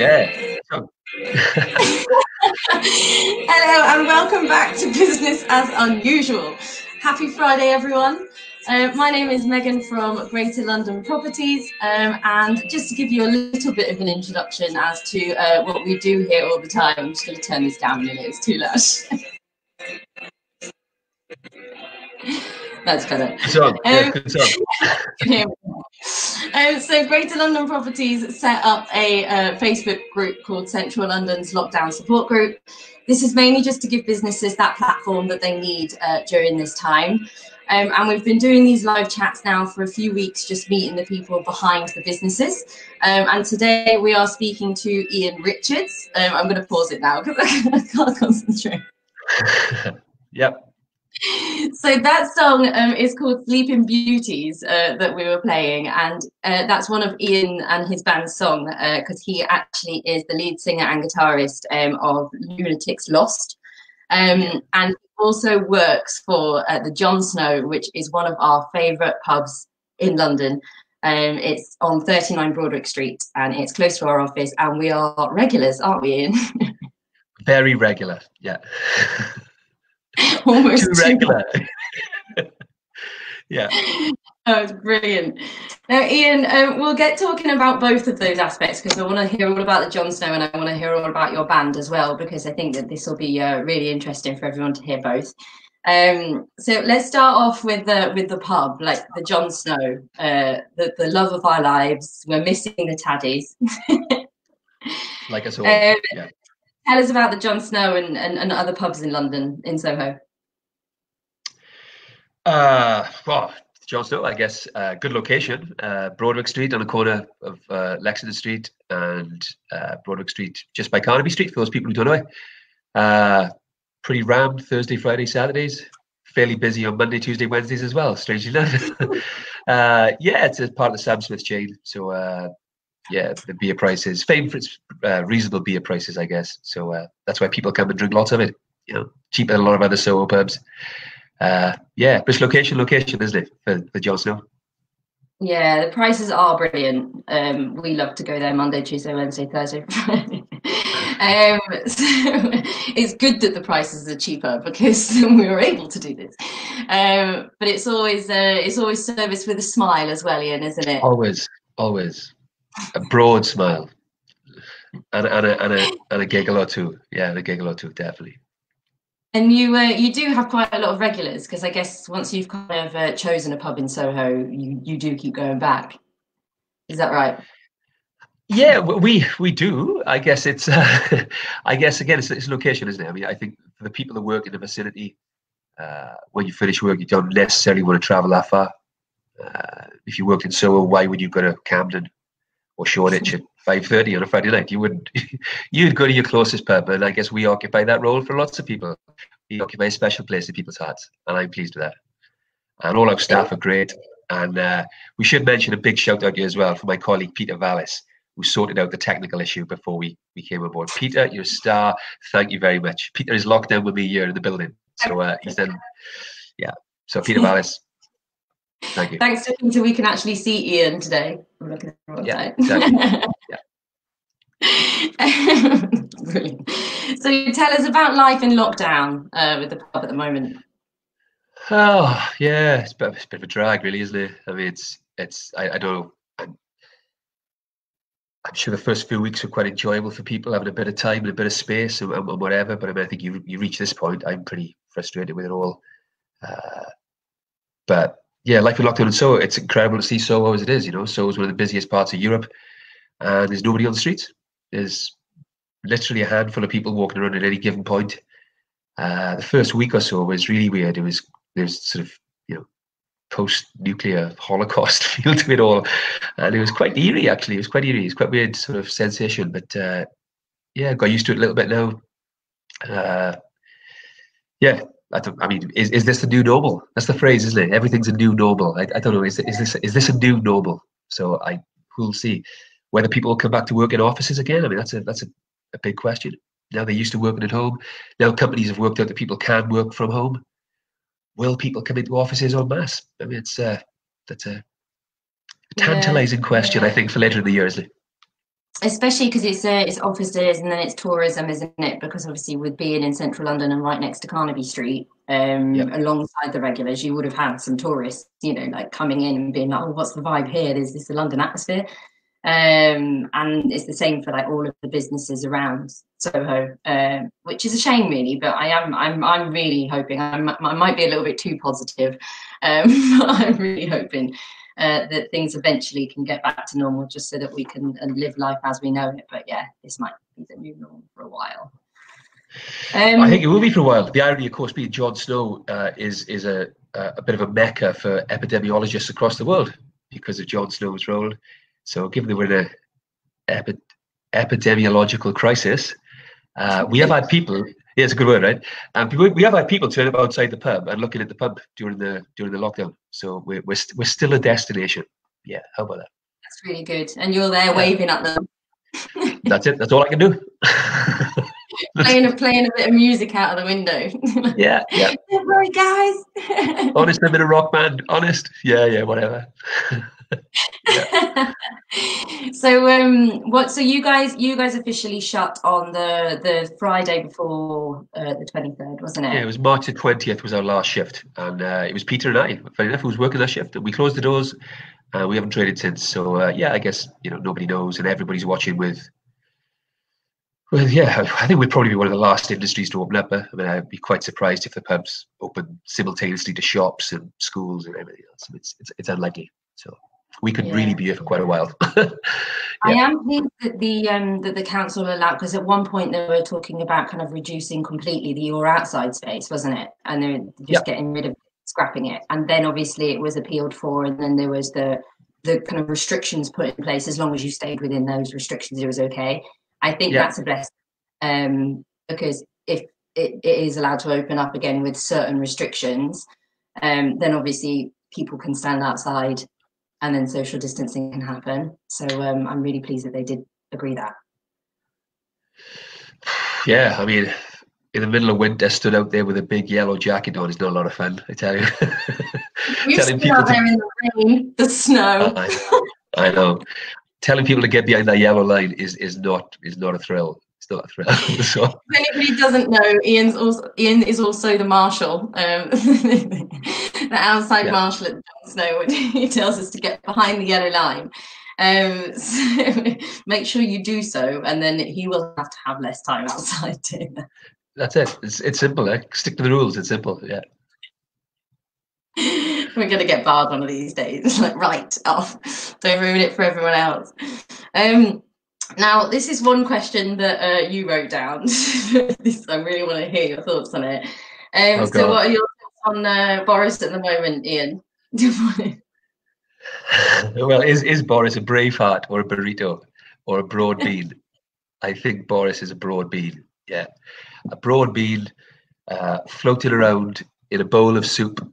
Yeah. Hello and welcome back to Business as Unusual. Happy Friday, everyone. Uh, my name is Megan from Greater London Properties, um, and just to give you a little bit of an introduction as to uh, what we do here all the time, I'm just going to turn this down a minute, it's too loud. That's. Good. Yeah, Um, good song. um, so Greater London Properties set up a uh, Facebook group called Central London's Lockdown Support Group. This is mainly just to give businesses that platform that they need uh, during this time. Um, and we've been doing these live chats now for a few weeks, just meeting the people behind the businesses. Um, and today we are speaking to Iain Richards. Um, I'm going to pause it now because I can't concentrate. yep. So that song um, is called "Sleeping Beauties" uh, that we were playing, and uh, that's one of Iain and his band's song because he actually is the lead singer and guitarist um, of Lunatics Lost, um, and also works for uh, the John Snow, which is one of our favourite pubs in London. Um, it's on 39 Broadwick Street, and it's close to our office, and we are regulars, aren't we, Iain? Very regular. Yeah. Almost Too regular. yeah. Oh, it's brilliant. Now, Iain, um, we'll get talking about both of those aspects because I want to hear all about the John Snow and I want to hear all about your band as well because I think that this will be uh, really interesting for everyone to hear both. Um, so let's start off with the with the pub, like the John Snow, uh, the the love of our lives. We're missing the Taddies. Like us all. Um, yeah. Tell us about the John Snow and, and, and other pubs in London, in Soho. Uh, well, John Snow, I guess, uh, good location. Uh, Broadwick Street on the corner of uh, Lexington Street and uh, Broadwick Street just by Carnaby Street for those people who don't know. Uh, pretty rammed Thursday, Friday, Saturdays. Fairly busy on Monday, Tuesday, Wednesdays as well, strangely enough. uh, yeah, it's a part of the Sam Smith chain. So, yeah, the beer prices, famed for its uh, reasonable beer prices, I guess. So uh, that's why people come and drink lots of it. You know, cheaper than a lot of other Soho pubs. Uh, yeah, but it's location, location, isn't it, for, for John Snow? Yeah, the prices are brilliant. Um, we love to go there Monday, Tuesday, Wednesday, Thursday, um, so it's good that the prices are cheaper because we were able to do this. Um, but it's always uh, it's always service with a smile as well, Iain, isn't it? Always, always. A broad smile. And, and, a, and, a, and a giggle or two. Yeah, and a giggle or two, definitely. And you uh, you do have quite a lot of regulars because I guess once you've kind of uh, chosen a pub in Soho, you you do keep going back. Is that right? Yeah, we we do. I guess it's. Uh, I guess again, it's, it's location, isn't it? I mean, I think for the people that work in the vicinity, uh, when you finish work, you don't necessarily want to travel that far. Uh, if you worked in Soho, why would you go to Camden or Shoreditch at five thirty on a Friday night? You wouldn't. You'd go to your closest pub, and I guess we occupy that role for lots of people. We occupy a special place in people's hearts, and I'm pleased with that. And all our staff are great. And uh, we should mention a big shout out here as well for my colleague Peter Vallis, who sorted out the technical issue before we, we came aboard. Peter, you're a star. Thank you very much. Peter is locked down with me here in the building. So uh, he's done, yeah. So Peter Vallis, thank you. Thanks to so we can actually see Iain today. I'm looking at the Yeah. Brilliant. So tell us about life in lockdown uh, with the pub at the moment. Oh yeah, it's a, bit, it's a bit of a drag, really, isn't it? I mean, it's it's I, I don't know. I'm, I'm sure the first few weeks were quite enjoyable for people having a bit of time and a bit of space and, and whatever. But I mean, I think you you reach this point, I'm pretty frustrated with it all. Uh, but yeah, life in lockdown and so it's incredible to see Soho as it is. You know, Soho is one of the busiest parts of Europe, and there's nobody on the streets. There's literally a handful of people walking around at any given point. Uh, the first week or so was really weird. It was there's sort of you know post-nuclear holocaust feel to it all and it was quite eerie actually it was quite eerie it's quite weird sort of sensation but uh yeah got used to it a little bit now uh yeah I, don't, I mean is, is this the new normal? That's the phrase isn't it? Everything's a new normal. I, I don't know is, is this is this a new normal? So i we'll see. Whether people will come back to work in offices again i mean that's a that's a, a big question. Now they're used to working at home. Now companies have worked out that people can work from home. Will people come into offices en masse? I mean, it's uh, that's a tantalizing question, I think, for later in the year, isn't it? Especially because it's uh, it's offices and then it's tourism, isn't it? Because obviously, with being in central London and right next to Carnaby Street, um, yep. alongside the regulars, you would have had some tourists, you know, like coming in and being like, "Oh, what's the vibe here? Is this the London atmosphere?" Um, and it's the same for like all of the businesses around Soho, uh, which is a shame, really. But I am, I'm, I'm really hoping. I'm, I might be a little bit too positive, um, but I'm really hoping uh, that things eventually can get back to normal, just so that we can live life as we know it. But yeah, this might be the new normal for a while. Um, I think it will be for a while. The irony, of course, being John Snow uh, is is a a bit of a mecca for epidemiologists across the world because of John Snow's role so, given that we're in an epi- epidemiological crisis, uh, we have had people. Yeah, it's a good word, right? And um, we have had people turning up outside the pub and looking at the pub during the during the lockdown. So we're we're, st- we're still a destination. Yeah, how about that? That's really good. And you're there waving at them. That's it. That's all I can do. playing a playing a bit of music out of the window. yeah, yeah. Don't worry, guys. honest, a bit of rock band. Honest. Yeah, yeah, whatever. so um what so you guys you guys officially shut on the the friday before uh, the 23rd wasn't it yeah it was march the 20th was our last shift and uh, it was peter and i funny enough who was working that shift and we closed the doors and we haven't traded since so uh, yeah i guess you know nobody knows and everybody's watching with well, yeah, I think we'd probably be one of the last industries to open up. I mean, I'd be quite surprised if the pubs open simultaneously to shops and schools and everything else. It's it's, it's unlikely. So we could yeah. really be here for quite a while. yeah. I am pleased that the um, that the council allowed because at one point they were talking about kind of reducing completely the or outside space, wasn't it? And they're just yep. getting rid of scrapping it. And then obviously it was appealed for, and then there was the the kind of restrictions put in place. As long as you stayed within those restrictions, it was okay. I think that's a blessing um, because if it, it is allowed to open up again with certain restrictions, um, then obviously people can stand outside and then social distancing can happen. So um, I'm really pleased that they did agree that. Yeah, I mean, in the middle of winter, stood out there with a big yellow jacket on is not a lot of fun. I tell you. Telling people out to, there in the rain, the snow. I, I know. Telling people to get behind that yellow line is is not is not a thrill. Not a thrill. so. If anybody doesn't know, Iain's also Iain is also the marshal, um, the outside yeah. marshal at John Snow. He tells us to get behind the yellow line. Um, so make sure you do so, and then he will have to have less time outside doing that. That's it. It's it's simple. Eh? Stick to the rules. It's simple. Yeah. We're gonna get barred one of these days. like right off. Don't ruin it for everyone else. Um, now, this is one question that uh, you wrote down. I really want to hear your thoughts on it. Um, oh, so, what are your thoughts on uh, Boris at the moment, Iain? well, is is Boris a Braveheart or a burrito or a broad bean? I think Boris is a broad bean. Yeah, a broad bean uh, floating around in a bowl of soup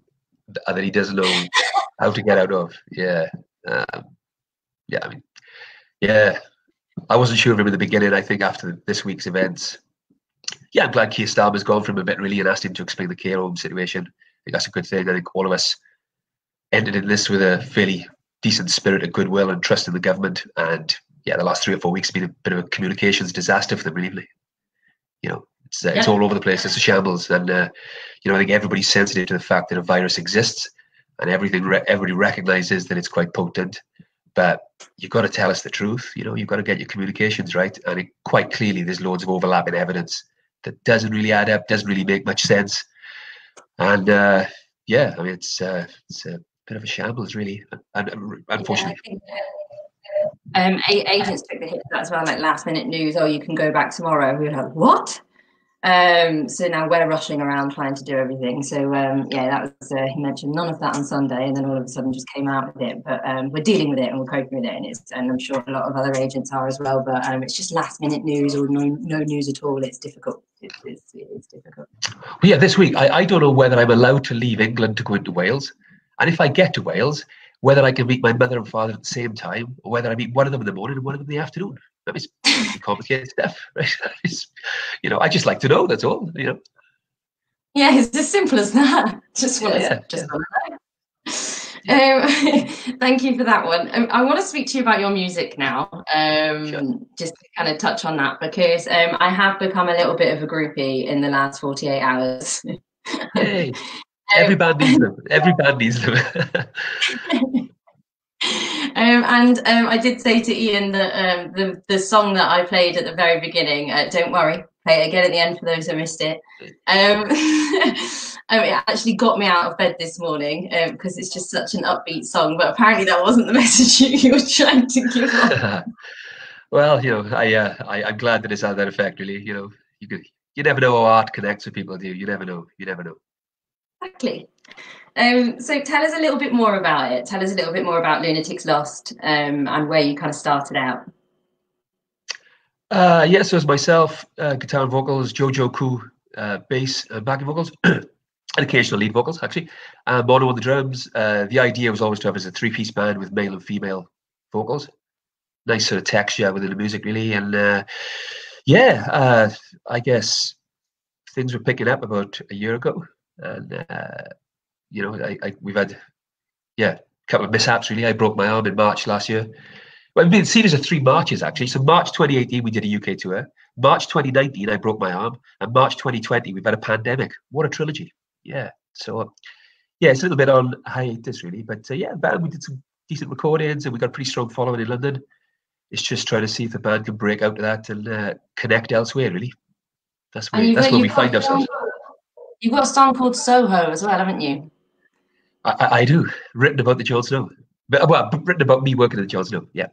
that he doesn't know how to get out of. Yeah, um, yeah. I mean, yeah. I wasn't sure of him in the beginning. I think after this week's events, yeah, I'm glad Keir Starmer's gone from a bit really and asked him to explain the care home situation. I think that's a good thing. I think all of us ended in this with a fairly decent spirit of goodwill and trust in the government. And yeah, the last three or four weeks have been a bit of a communications disaster for them, really. You know, it's, uh, yeah. it's all over the place. It's a shambles. And, uh, you know, I think everybody's sensitive to the fact that a virus exists and everything, re- everybody recognizes that it's quite potent but you've got to tell us the truth. You know, you've got to get your communications right. And it, quite clearly, there's loads of overlapping evidence that doesn't really add up, doesn't really make much sense. And uh, yeah, I mean, it's uh, it's a bit of a shambles, really, and, unfortunately. Yeah, um, agents took the hit for that as well, like last minute news. Oh, you can go back tomorrow. We were like, what? Um, so now we're rushing around trying to do everything. So um, yeah, that was uh, he mentioned none of that on Sunday, and then all of a sudden just came out with it. But um, we're dealing with it and we're coping with it, and it's and I'm sure a lot of other agents are as well. But um, it's just last minute news or no no news at all. It's difficult. It's, it's, difficult. Well, yeah, this week I, I don't know whether I'm allowed to leave England to go into Wales, and if I get to Wales, whether I can meet my mother and father at the same time, or whether I meet one of them in the morning and one of them in the afternoon. That is complicated stuff, right? You know, I just like to know. That's all. You know. Yeah, it's as simple as that. Just want yeah, to, just yeah. want to know. Um, thank you for that one. Um, I want to speak to you about your music now, um, sure. just to kind of touch on that because um, I have become a little bit of a groupie in the last 48 hours. Hey, every band needs them. Every band needs them. Um, and um, I did say to Iain that um, the the song that I played at the very beginning, uh, "Don't Worry," play it again at the end for those who missed it. Um, it actually got me out of bed this morning because um, it's just such an upbeat song. But apparently, that wasn't the message you were trying to give well, you know, I, uh, I I'm glad that it's had that effect. Really, you know, you could you never know how art connects with people. Do you? You never know. You never know. Exactly. Um, so tell us a little bit more about it. Tell us a little bit more about Lunatics Lost um, and where you kind of started out. Uh, yes, yeah, so it's myself, uh, guitar and vocals, Jojo Koo, uh, bass and backing vocals, and occasional lead vocals, actually. Uh, mono on the drums. Uh, the idea was always to have as a three-piece band with male and female vocals. Nice sort of texture within the music, really. And uh, yeah, uh, I guess things were picking up about a year ago. And uh, you know, I, I, we've had, yeah, a couple of mishaps really. I broke my arm in March last year. Well, I've been seen as a three Marches actually. So March 2018 we did a UK tour. March 2019 I broke my arm, and March 2020 we've had a pandemic. What a trilogy! Yeah. So yeah, it's a little bit on hiatus really, but uh, yeah, band we did some decent recordings and we got a pretty strong following in London. It's just trying to see if the band can break out of that and uh, connect elsewhere. Really, that's where that's where we find ourselves. You've got a song called Soho as well, haven't you? I, I do. Written about the John Snow. But, well, written about me working at the John Snow. Yeah.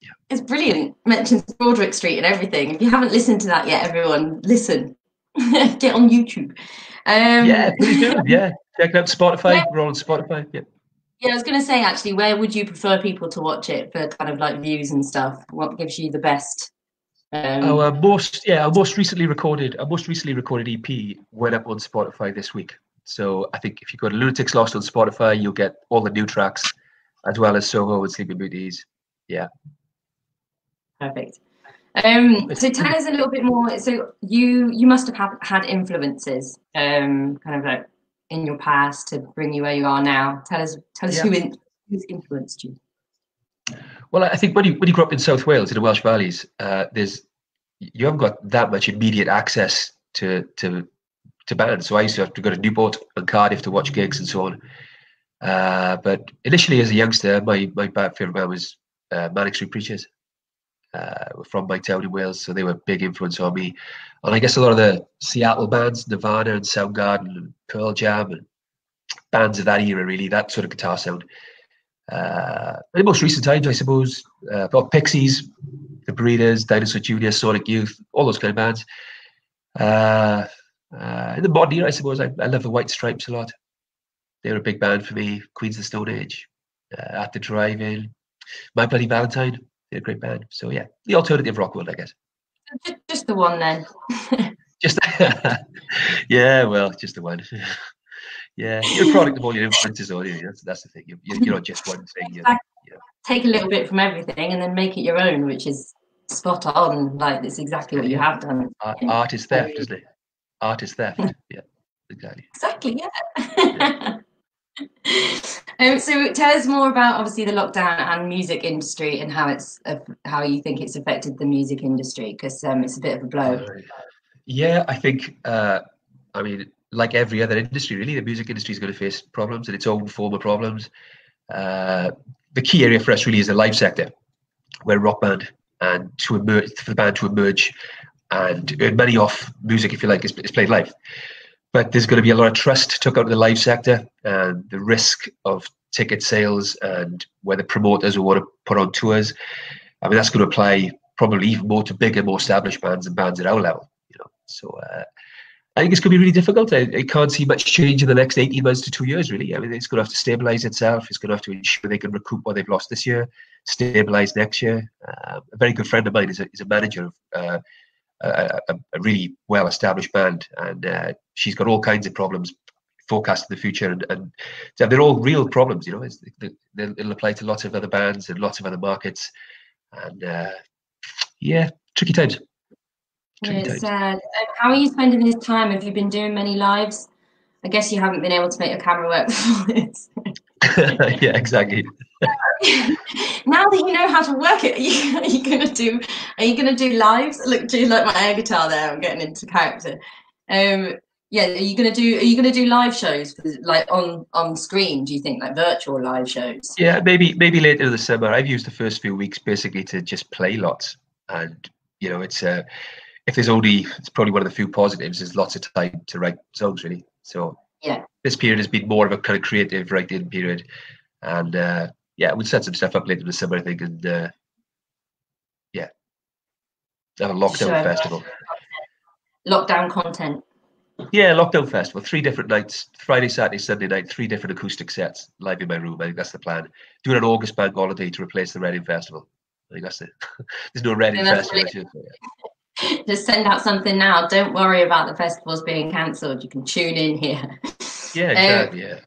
yeah. It's brilliant. Mentions Broadwick Street and everything. If you haven't listened to that yet, everyone, listen. Get on YouTube. Um, yeah, please do. Yeah. Check it out Spotify. Yeah. We're on Spotify. Yeah. Yeah, I was going to say actually, where would you prefer people to watch it for kind of like views and stuff? What gives you the best? Um... Oh, uh, most yeah, our most recently recorded, our most recently recorded EP went up on Spotify this week. So I think if you go to Lunatics Lost on Spotify, you'll get all the new tracks as well as Soho and Sleeping Beauties. Yeah. Perfect. Um, so tell us a little bit more. So you you must have had influences, um, kind of like in your past to bring you where you are now. Tell us tell us yeah. who in, who's influenced you. Well, I think when you when you grow up in South Wales in the Welsh valleys, uh, there's you haven't got that much immediate access to to to bands. So I used to have to go to Newport and Cardiff to watch gigs and so on. Uh, but initially, as a youngster, my my favorite band was uh, Manic Street Preachers. Uh, from my town in Wales, so they were a big influence on me. And I guess a lot of the Seattle bands, Nirvana and Soundgarden and Pearl Jam and bands of that era, really, that sort of guitar sound. Uh, in most recent times, I suppose, uh, Pixies, The Breeders, Dinosaur Jr., Sonic Youth, all those kind of bands. Uh, uh, in the modern era, I suppose I, I love the White Stripes a lot. They're a big band for me. Queens of the Stone Age, uh, At the Drive-In, My Bloody Valentine. They're a great band. So yeah, the alternative rock world, I guess. Just the one then. just yeah, well, just the one. yeah, you're a product of all your influences, are you? That's that's the thing. You're, you're not just one thing. You're, you're... Take a little bit from everything and then make it your own, which is spot on. Like it's exactly what you have done. Art, art is theft, isn't it? Art is theft. yeah, exactly. Exactly. Yeah. um, so tell us more about obviously the lockdown and music industry and how it's uh, how you think it's affected the music industry because um, it's a bit of a blow. Uh, yeah, I think. Uh, I mean, like every other industry, really, the music industry is going to face problems and its own form of problems. Uh, the key area for us really is the live sector, where rock band and to emerge for the band to emerge and money off music, if you like, is, is played live. But there's going to be a lot of trust took out of the live sector, and the risk of ticket sales and whether promoters will want to put on tours. I mean, that's going to apply probably even more to bigger, more established bands and bands at our level. You know, so uh, I think it's going to be really difficult. I, I, can't see much change in the next 18 months to two years, really. I mean, it's going to have to stabilize itself. It's going to have to ensure they can recoup what they've lost this year, stabilize next year. Uh, a very good friend of mine is a, is a manager of uh, a, a, really well established band, and uh, she's got all kinds of problems forecast forecasting the future, and, and so they're all real problems. You know, it's, it'll apply to lots of other bands and lots of other markets, and uh, yeah, tricky times. Tricky it's times. sad. How are you spending this time? Have you been doing many lives? I guess you haven't been able to make your camera work before this. yeah, exactly. now that you know how to work it, are you, you gonna do? Are you gonna do lives? Look, do like my air guitar there. I'm getting into character. Um, yeah, are you gonna do? Are you gonna do live shows for, like on on screen? Do you think like virtual live shows? Yeah, maybe maybe later in the summer. I've used the first few weeks basically to just play lots, and you know, it's uh, if there's only it's probably one of the few positives. There's lots of time to write songs really. So yeah, this period has been more of a kind of creative writing period, and uh, yeah, we'll set some stuff up later in the summer, I think, and uh, yeah, have a lockdown sure. festival. Lockdown content. Yeah, lockdown festival. Three different nights: Friday, Saturday, Sunday night. Three different acoustic sets live in my room. I think that's the plan. Do an August bank holiday to replace the Reading Festival. I think that's it. There's no Reading Festival. Just send out something now. Don't worry about the festivals being cancelled. You can tune in here. Yeah, exactly. Um, yeah.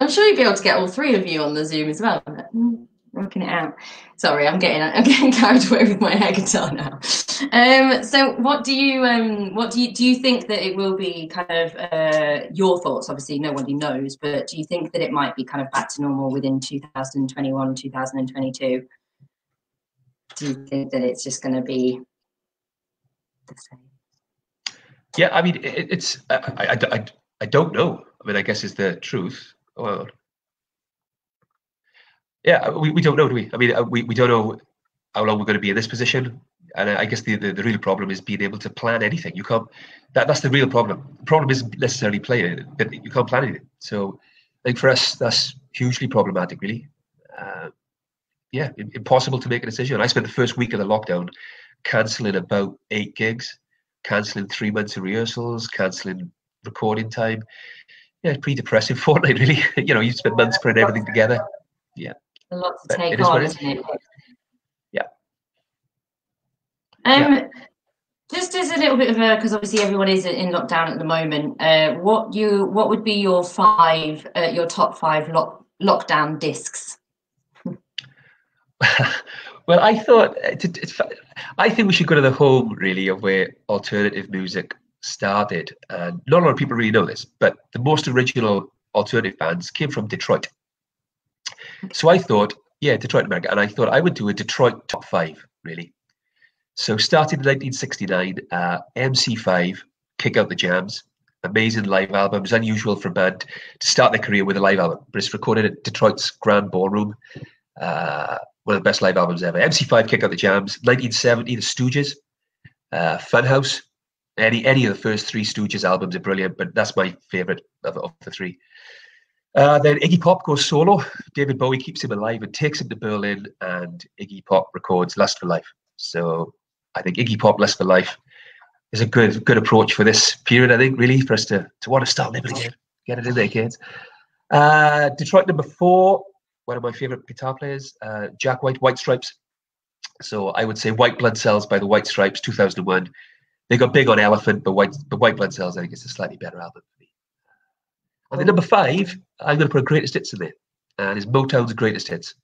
I'm sure you'll be able to get all three of you on the Zoom as well. Mm, working it out. Sorry, I'm getting I'm getting carried away with my air guitar now. Um, so, what do you um, what do you do? You think that it will be kind of uh, your thoughts? Obviously, nobody knows, but do you think that it might be kind of back to normal within 2021, 2022? Do you think that it's just going to be the same? Yeah, I mean, it, it's I, I, I, I don't know. I mean, I guess is the truth well, yeah, we, we don't know, do we? I mean, uh, we, we don't know how long we're going to be in this position. And I guess the, the, the real problem is being able to plan anything. You can't, that, that's the real problem. The problem isn't necessarily playing it, but you can't plan anything. So think for us, that's hugely problematic, really. Uh, yeah, impossible to make a decision. I spent the first week of the lockdown cancelling about eight gigs, cancelling three months of rehearsals, cancelling recording time yeah, pretty depressing fortnight, really. you know, you spend months putting everything together. Yeah. A lot to take on, is isn't it? Yeah. Um, yeah. Just as a little bit of a, because obviously everyone is in lockdown at the moment. Uh, what you, what would be your five, uh, your top five lock, lockdown discs? well, I thought, I think we should go to the home really of where alternative music started, and not a lot of people really know this, but the most original alternative bands came from Detroit. So I thought, yeah, Detroit, America, and I thought I would do a Detroit top five, really. So started in 1969, uh, MC5, Kick Out the Jams, amazing live album. albums, unusual for a band to start their career with a live album, but it's recorded at Detroit's Grand Ballroom. Uh, one of the best live albums ever. MC5, Kick Out the Jams, 1970, The Stooges, uh, Funhouse, any any of the first three Stooges albums are brilliant, but that's my favorite of, of the three. Uh, then Iggy Pop goes solo. David Bowie keeps him alive and takes him to Berlin, and Iggy Pop records "Lust for Life." So I think Iggy Pop "Lust for Life" is a good good approach for this period. I think really for us to to want to start living again, get it in there, kids. Uh, Detroit number four, one of my favorite guitar players, uh, Jack White, White Stripes. So I would say White Blood Cells by the White Stripes, 2001 they got big on Elephant, but White, but White Blood Cells, I think, is a slightly better album for me. And then number five, I'm going to put greatest hits in there, and it's Motown's greatest hits.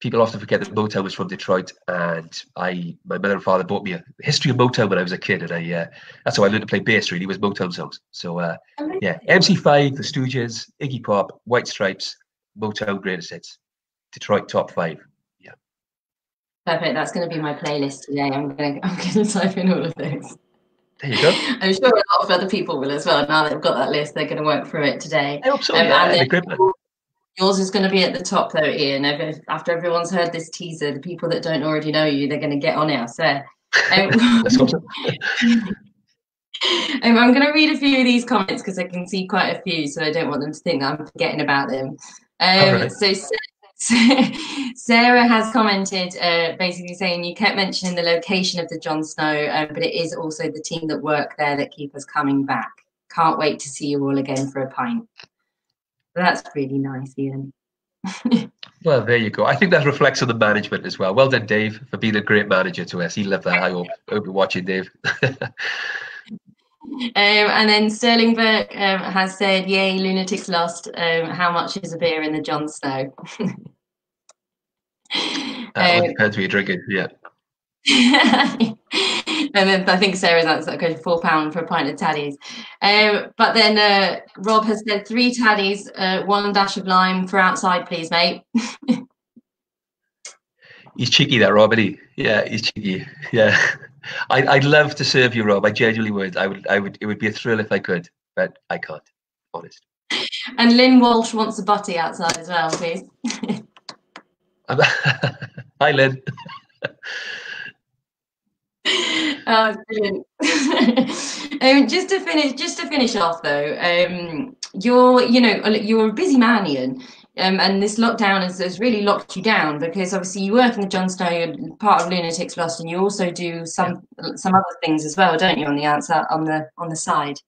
People often forget that Motown was from Detroit, and I, my mother and father bought me a history of Motown when I was a kid, and I, uh, that's how I learned to play bass. Really, was Motown songs. So, uh, yeah, MC5, The Stooges, Iggy Pop, White Stripes, Motown greatest hits, Detroit top five. Yeah. Perfect. That's going to be my playlist today. I'm going to I'm going to type in all of those. There you go. I'm sure a lot of other people will as well. Now they've got that list, they're going to work through it today. I hope so. Um, yeah, yours is going to be at the top though, Iain. After everyone's heard this teaser, the people that don't already know you, they're going to get on it. I swear. Um, um, I'm going to read a few of these comments because I can see quite a few, so I don't want them to think that I'm forgetting about them. Um, right. So Sarah has commented uh, basically saying you kept mentioning the location of the John Snow, uh, but it is also the team that work there that keep us coming back. Can't wait to see you all again for a pint. That's really nice, Iain. well, there you go. I think that reflects on the management as well. Well done, Dave, for being a great manager to us. He loved that. I hope, hope you're watching, Dave. Um, and then Sterling Burke um, has said, "Yay, lunatics lost. Um, how much is a beer in the John Snow?" uh, um, depends what you're drinking. Yeah. and then I think Sarah's answer okay, four pound for a pint of taddies. Um, but then uh, Rob has said three taddies, uh, one dash of lime for outside, please, mate. he's cheeky, that Rob, he? Yeah, he's cheeky. Yeah, I, I'd love to serve you, Rob. I genuinely would. I would. I would. It would be a thrill if I could, but I can't. Honest. And Lynn Walsh wants a butty outside as well, please. Hi, Lynn. oh, brilliant. um, just to finish, just to finish off though, um, you're, you know, you're a busy man, Iain. Um, and this lockdown has, has, really locked you down because obviously you work in the John you're part of Lunatics Lost, and you also do some some other things as well, don't you? On the answer on the on the side.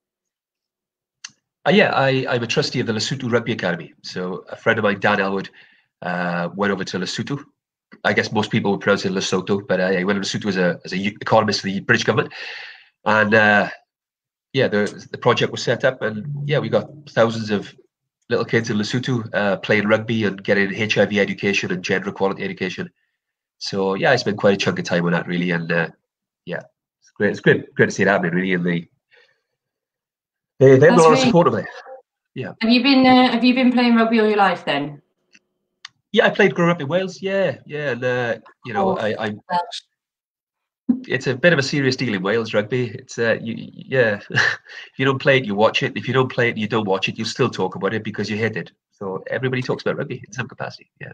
Uh, yeah, I, I'm a trustee of the Lesotho Rugby Academy. So a friend of mine, Dan Elwood, uh, went over to Lesotho. I guess most people would pronounce it Lesotho, but uh, I went to Lesotho as a as a economist for the British government, and uh, yeah, the the project was set up, and yeah, we got thousands of little kids in Lesotho uh, playing rugby and getting HIV education and gender equality education. So yeah, I spent quite a chunk of time on that really, and uh, yeah, it's great. It's great, great to see it happening really, and they they they're a lot of support of it. Yeah. Have you been uh, Have you been playing rugby all your life then? Yeah, I played growing up in Wales. Yeah, yeah, and uh, you know, oh, I, I it's a bit of a serious deal in Wales rugby. It's uh, you, yeah. if you don't play it, you watch it. If you don't play it, you don't watch it. You still talk about it because you hate it. So everybody talks about rugby in some capacity. Yeah.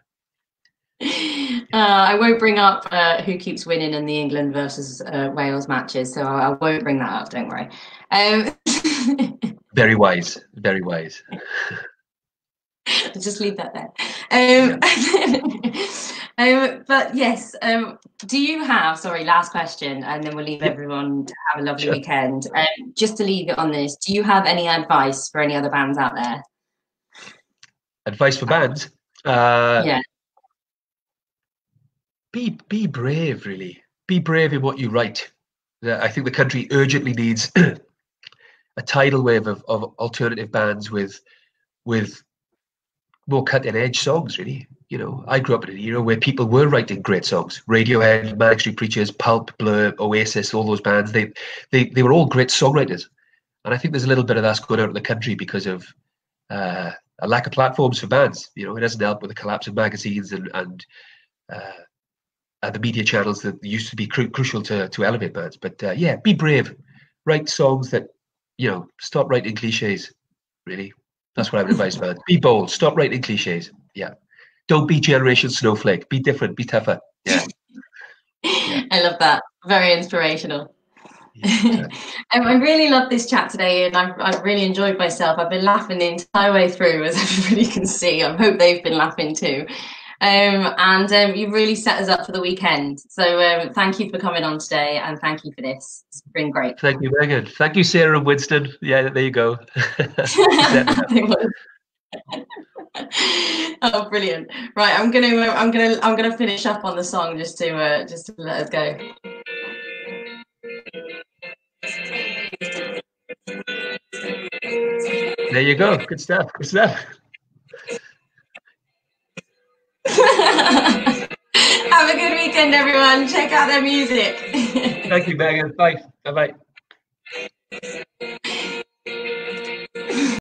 Uh, I won't bring up uh, who keeps winning in the England versus uh, Wales matches, so I, I, won't bring that up. Don't worry. Um, very wise. Very wise. just leave that there. Um, um, but yes, um, do you have, sorry, last question, and then we'll leave everyone to have a lovely sure. weekend. Um, just to leave it on this, do you have any advice for any other bands out there? Advice for bands? Uh, yeah. Be, be brave, really. Be brave in what you write. I think the country urgently needs a tidal wave of, of alternative bands with with more cutting edge songs, really. You know, I grew up in an era where people were writing great songs. Radiohead, Manic Street Preachers, Pulp, Blur, Oasis, all those bands, they, they, they were all great songwriters. And I think there's a little bit of that going out in the country because of uh, a lack of platforms for bands. You know, it doesn't help with the collapse of magazines and, and, uh, and the media channels that used to be cru- crucial to, to elevate bands. But uh, yeah, be brave. Write songs that, you know, stop writing cliches, really. That's what I would advise. Be bold. Stop writing cliches. Yeah. Don't be generation snowflake. Be different. Be tougher. Yeah. yeah. I love that. Very inspirational. Yeah. um, I really love this chat today, and I've, I've really enjoyed myself. I've been laughing the entire way through, as everybody can see. I hope they've been laughing too. Um, and um, you've really set us up for the weekend. So um, thank you for coming on today, and thank you for this. It's been great. Thank you, very good. Thank you, Sarah and Winston. Yeah, there you go. oh, brilliant! Right, I'm gonna, I'm gonna, I'm gonna finish up on the song just to, uh, just to let us go. There you go. Good stuff. Good stuff. Have a good weekend, everyone. Check out their music. Thank you, Megan. Bye. Bye bye.